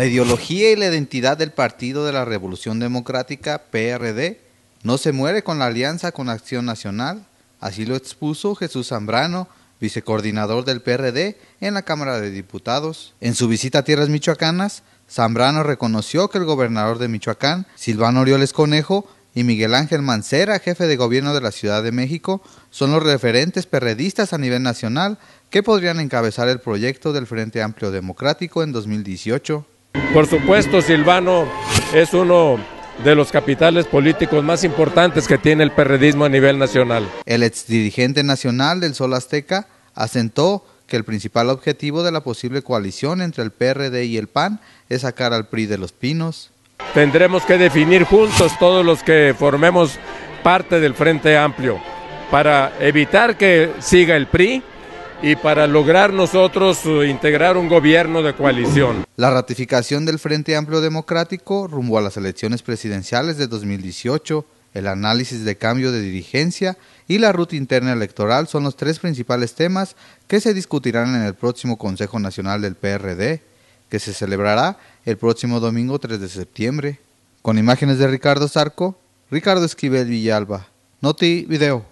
La ideología y la identidad del Partido de la Revolución Democrática, PRD, no se muere con la alianza con Acción Nacional, así lo expuso Jesús Zambrano, vicecoordinador del PRD en la Cámara de Diputados. En su visita a tierras michoacanas, Zambrano reconoció que el gobernador de Michoacán, Silvano Orioles Conejo, y Miguel Ángel Mancera, jefe de gobierno de la Ciudad de México, son los referentes perredistas a nivel nacional que podrían encabezar el proyecto del Frente Amplio Democrático en 2018. Por supuesto, Silvano es uno de los capitales políticos más importantes que tiene el perredismo a nivel nacional. El exdirigente nacional del Sol Azteca asentó que el principal objetivo de la posible coalición entre el PRD y el PAN es sacar al PRI de los pinos. Tendremos que definir juntos todos los que formemos parte del Frente Amplio para evitar que siga el PRI y para lograr nosotros uh, integrar un gobierno de coalición. La ratificación del Frente Amplio Democrático rumbo a las elecciones presidenciales de 2018, el análisis de cambio de dirigencia y la ruta interna electoral son los tres principales temas que se discutirán en el próximo Consejo Nacional del PRD, que se celebrará el próximo domingo 3 de septiembre. Con imágenes de Ricardo Zarco, Ricardo Esquivel Villalba. Noti Video.